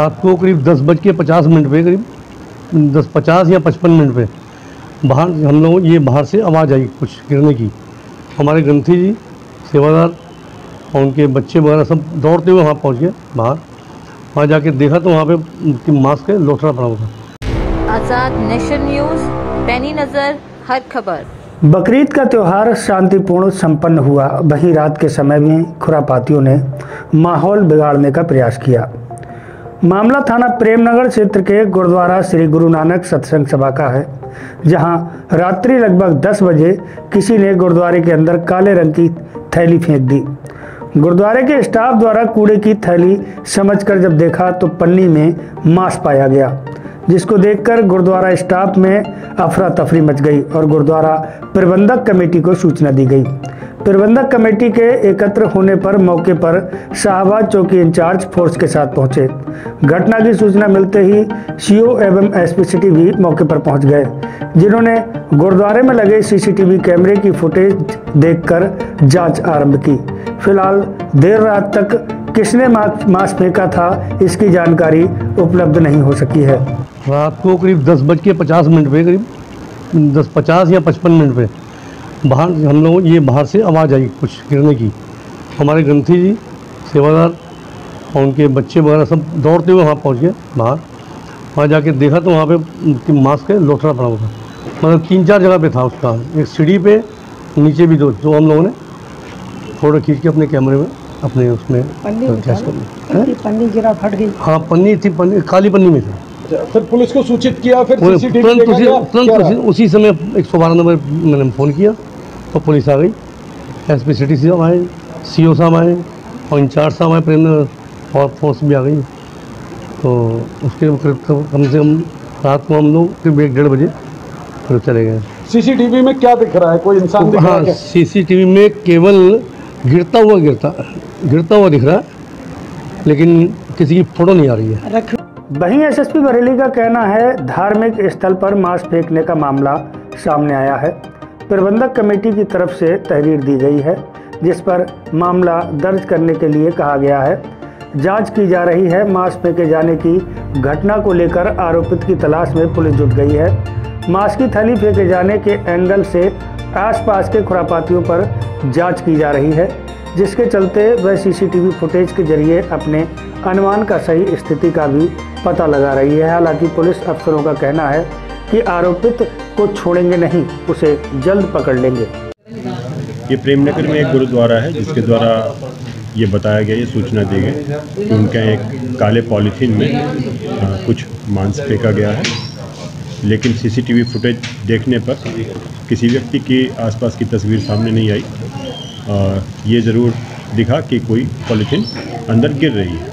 रात को करीब दस बज के पचास मिनट पे करीब दस पचास या पचपन मिनट पे बाहर हम लोग ये बाहर से आवाज़ आई कुछ गिरने की। हमारे ग्रंथी जी सेवादार और उनके बच्चे वगैरह सब दौड़ते हुए वहाँ पहुँच गए बाहर। वहाँ जाके देखा तो वहाँ पे उनकी मास्क है लोथड़ा पड़ा हुआ था। आज़ाद नेशन न्यूज़ पैनी नज़र हर खबर। बकरीद का त्यौहार शांतिपूर्ण संपन्न हुआ। वहीं रात के समय में खुरापातियों ने माहौल बिगाड़ने का प्रयास किया। मामला थाना प्रेमनगर क्षेत्र के गुरुद्वारा श्री गुरु नानक सत्संग सभा का है, जहाँ रात्रि लगभग 10 बजे किसी ने गुरुद्वारे के अंदर काले रंग की थैली फेंक दी। गुरुद्वारे के स्टाफ द्वारा कूड़े की थैली समझकर जब देखा तो पन्नी में मांस पाया गया, जिसको देखकर गुरुद्वारा स्टाफ में अफरा तफरी मच गई और गुरुद्वारा प्रबंधक कमेटी को सूचना दी गई। प्रबंधक कमेटी के एकत्र होने पर मौके पर शाहबाद चौकी इंचार्ज फोर्स के साथ पहुँचे। घटना की सूचना मिलते ही सीओ एवं एसपी सिटी भी मौके पर पहुँच गए, जिन्होंने गुरुद्वारे में लगे सीसीटीवी कैमरे की फुटेज देखकर जाँच आरंभ की। फ़िलहाल देर रात तक किसने मास फेंका था, इसकी जानकारी उपलब्ध नहीं हो सकी है। रात को करीब दस बज के पचास मिनट पे, करीब दस पचास या पचपन मिनट पे। बाहर हम लोग ये बाहर से आवाज़ आई कुछ गिरने की। हमारे ग्रंथी जी सेवादार और उनके बच्चे वगैरह सब दौड़ते हुए वहाँ पहुँच गए बाहर। वहाँ जाके देखा तो वहाँ पे उनकी मास्क है लोथड़ा पड़ा हुआ था। मतलब तीन चार जगह पे था उसका। एक सीढ़ी पे नीचे भी दो जो हम लोगों ने फ़ोटो खींच के अपने कैमरे में अपने उसमें अटैच कर लिया पन्नी गिरा फट गई। हाँ पन्नी थी पन्नी काली पन्नी में थी। अच्छा, फिर पुलिस को सूचित किया फिर तुरंत? उसी समय एक सौ बारह नंबर मैंने फ़ोन किया। तो पुलिस आ गई। एस पी सिटी साहब आए सी ओ साहब आए और इंचार्ज साहब आए प्रेम और फोर्स भी आ गई। तो उसके करीब कम से कम रात को हम लोग करीब एक डेढ़ बजे फिर चले गए। सीसीटीवी में क्या दिख रहा है? कोई इंसान दिख रहा हाँ है? सीसीटीवी में केवल गिरता हुआ गिरता गिरता हुआ दिख रहा है लेकिन किसी की फ़ोटो नहीं आ रही है। वहीं एसएसपी बरेली का कहना है धार्मिक स्थल पर मांस फेंकने का मामला सामने आया है। प्रबंधक कमेटी की तरफ़ से तहरीर दी गई है, जिस पर मामला दर्ज करने के लिए कहा गया है। जाँच की जा रही है मांस फेंके जाने की घटना को लेकर आरोपित की तलाश में पुलिस जुट गई है। मांस की थैली फेंके जाने के एंगल से आसपास के खुरापातियों पर जाँच की जा रही है, जिसके चलते वह सीसीटीवी फुटेज के ज़रिए अपने अनुमान का सही स्थिति का भी पता लगा रही है। हालाँकि पुलिस अफसरों का कहना है कि आरोपित को छोड़ेंगे नहीं उसे जल्द पकड़ लेंगे। ये प्रेमनगर में एक गुरुद्वारा है जिसके द्वारा ये बताया गया ये सूचना दी गई। कि उनके एक काले पॉलीथीन में अ, कुछ मांस फेंका गया है। लेकिन सीसीटीवी फुटेज देखने पर किसी व्यक्ति की आसपास की तस्वीर सामने नहीं आई। और ये ज़रूर दिखा कि कोई पॉलीथीन अंदर गिर रही है।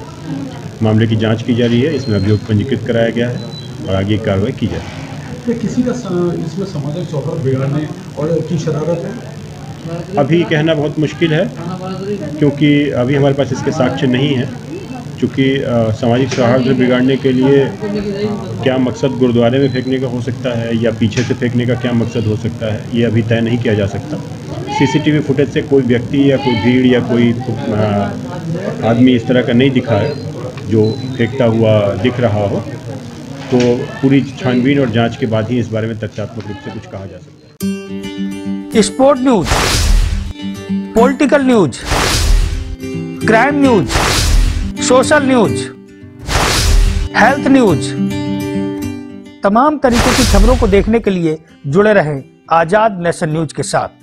मामले की जाँच की जा रही है इसमें अभियोग पंजीकृत कराया गया है और आगे कार्रवाई की जा रही जाए कि किसी का इसमें सामाजिक सौहार्द बिगाड़ने और की शरारत है? अभी कहना बहुत मुश्किल है, क्योंकि अभी हमारे पास इसके साक्ष्य नहीं हैं चूँकि सामाजिक सौहार्द बिगाड़ने के लिए क्या मकसद गुरुद्वारे में फेंकने का हो सकता है, या पीछे से फेंकने का क्या मकसद हो सकता है, ये अभी तय नहीं किया जा सकता। सीसीटीवी फुटेज से कोई व्यक्ति या कोई भीड़ या कोई आदमी इस तरह का नहीं दिखा है जो फेंकता हुआ दिख रहा हो। तो पूरी छानबीन और जाँच के बाद ही इस बारे में तथ्यात्मक रूप से कुछ कहा जा सकता है। Sport news, political news, crime news, social news, health news. तमाम तरीके की खबरों को देखने के लिए जुड़े रहें आज़ाद नेशन न्यूज़ के साथ।